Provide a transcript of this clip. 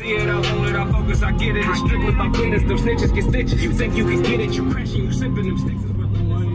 See it, I want it, I focus, I get it. It's strictly my business. Those snitches get stitches. You think you can get it, you crashing, you sipping them sticks.